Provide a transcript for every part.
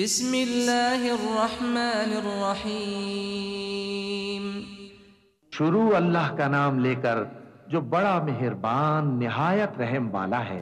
बिस्मिल्लाहिर्रहमानिर्रहीम शुरू अल्लाह का नाम लेकर जो बड़ा मेहरबान निहायत रहम वाला है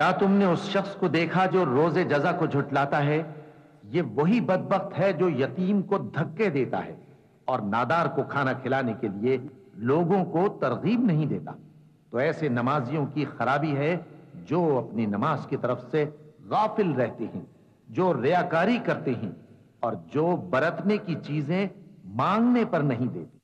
क्या तुमने उस शख्स को देखा जो रोजे जजा को झुटलाता है ये वही बदबख्त है जो यतीम को धक्के देता है और नादार को खाना खिलाने के लिए लोगों को तरगीब नहीं देता तो ऐसे नमाजियों की खराबी है जो अपनी नमाज़ की तरफ़ से गाफिल रहते हैं, जो रियाकारी करते हैं और जो बरतने की चीज़ें मांगने पर नहीं देते।